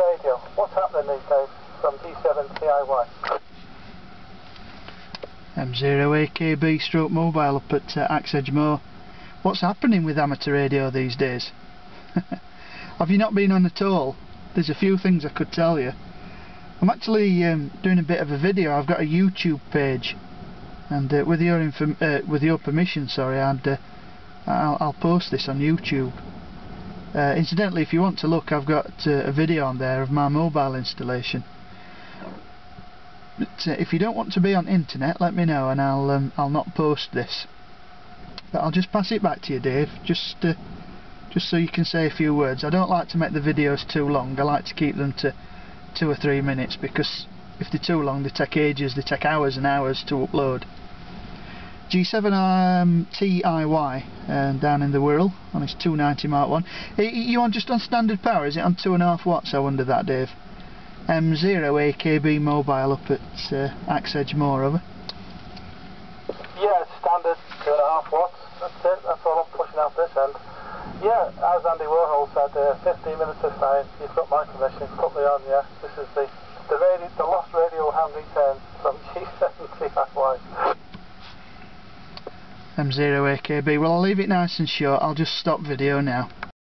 Radio. What's happening these days from G7TIY? M0AKB stroke mobile up at uh, Axe Edge Moor. What's happening with amateur radio these days? Have you not been on at all? There's a few things I could tell you. I'm actually um, doing a bit of a video. I've got a YouTube page, and uh, with your uh, with your permission, sorry, I'd, uh, I'll, I'll post this on YouTube. Uh, incidentally, if you want to look, I've got uh, a video on there of my mobile installation. But uh, if you don't want to be on internet, let me know, and I'll um, I'll not post this. But I'll just pass it back to you, Dave. Just uh, just so you can say a few words. I don't like to make the videos too long. I like to keep them to two or three minutes because if they're too long, they take ages. They take hours and hours to upload. G7 um, TIY uh, down in the Wirral on its 290 Mark 1. Are you on just on standard power? Is it on 2.5 watts? I wonder that, Dave. M0 AKB mobile up at uh, Axe Edge Moor, over. Yeah, standard 2.5 watts. That's it. That's all I'm pushing out this end. Yeah, as Andy Warhol said, uh, 15 minutes of fine. You've got my permission. Put me on, yeah. This is the the, radio, the lost radio hand return from G7 TIY. M0AKB. Well, I'll leave it nice and short. I'll just stop video now.